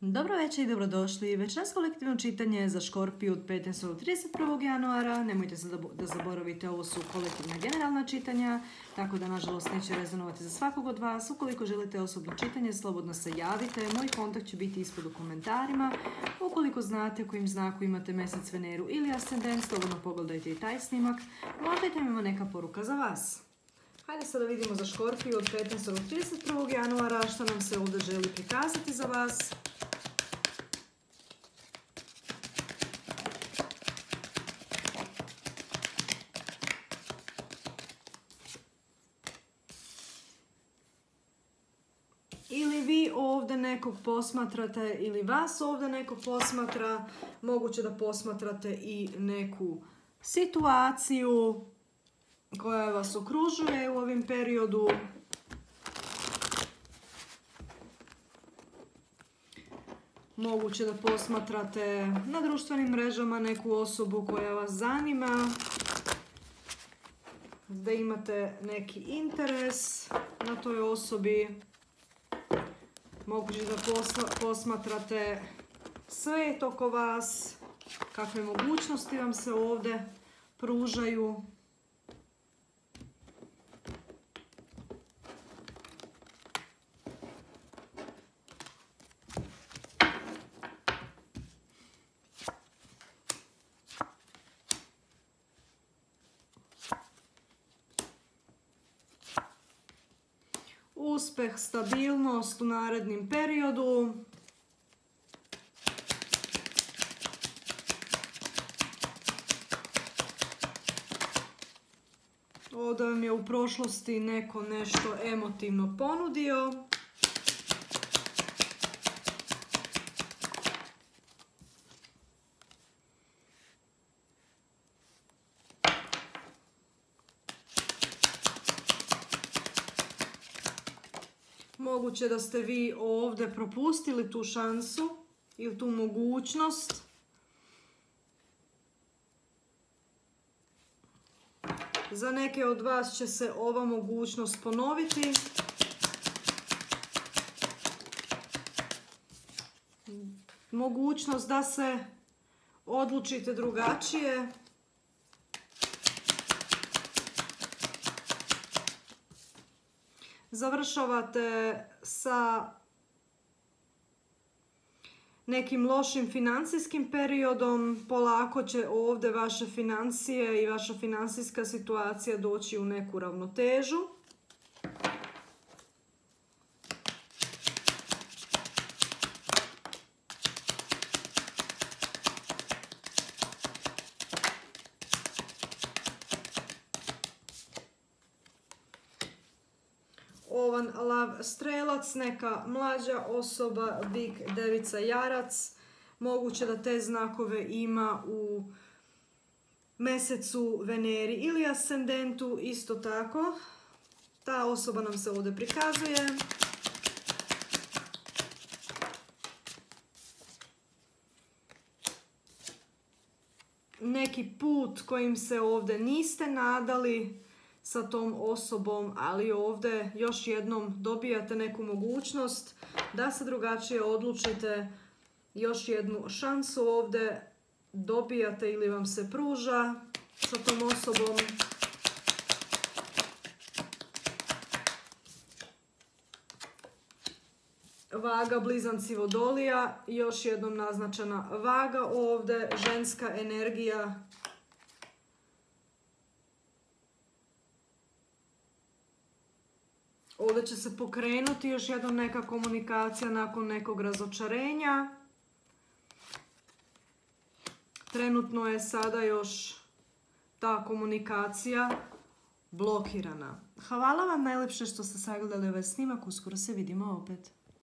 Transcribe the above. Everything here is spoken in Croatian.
Dobro večer i dobrodošli. Večeras kolektivno čitanje za Škorpiju od 15. do 31. januara. Nemojte da zaboravite, ovo su kolektivna generalna čitanja, tako da nažalost neće rezonovati za svakog od vas. Ukoliko želite osobno čitanje, slobodno se javite. Moj kontakt će biti ispod u komentarima. Ukoliko znate kojim znaku imate mjesec Veneru ili ascendent, slobodno pogledajte i taj snimak. Možda imamo neka poruka za vas. Hajde sada vidimo za Škorpiju od 15. do 31. januara što nam se ovdje želi prikazati za vas. Ili vi ovdje nekog posmatrate ili vas ovdje neko posmatra, moguće da posmatrate i neku situaciju koja vas okružuje u ovim periodu. Moguće da posmatrate na društvenim mrežama neku osobu koja vas zanima, da imate neki interes na toj osobi. Moguće da posmatrate sve oko vas, kakve mogućnosti vam se ovdje pružaju. Uspeh, stabilnost u narednim periodu. Ovdje vam je u prošlosti neko nešto emotivno ponudio. Moguće da ste vi ovdje propustili tu šansu ili tu mogućnost. Za neke od vas će se ova mogućnost ponoviti. Mogućnost da se odlučite drugačije. Završavate sa nekim lošim financijskim periodom, polako će ovdje vaše financije i vaša financijska situacija doći u neku ravnotežu. Ovan lav strelac, neka mlađa osoba, bik devica jarac. Moguće da te znakove ima u mesecu Veneri ili ascendentu isto tako. Ta osoba nam se ovdje prikazuje. Neki put kojim se ovdje niste nadali, sa tom osobom, ali ovdje još jednom dobijate neku mogućnost da se drugačije odlučite, još jednu šansu ovdje dobijate ili vam se pruža sa tom osobom. Vaga blizanci vodolija, još jednom naznačena vaga ovdje, ženska energija Ovdje će se pokrenuti još jedna neka komunikacija nakon nekog razočarenja. Trenutno je sada još ta komunikacija blokirana. Hvala vam najlepše što ste sagledali ovaj snimak. Uskoro se vidimo opet.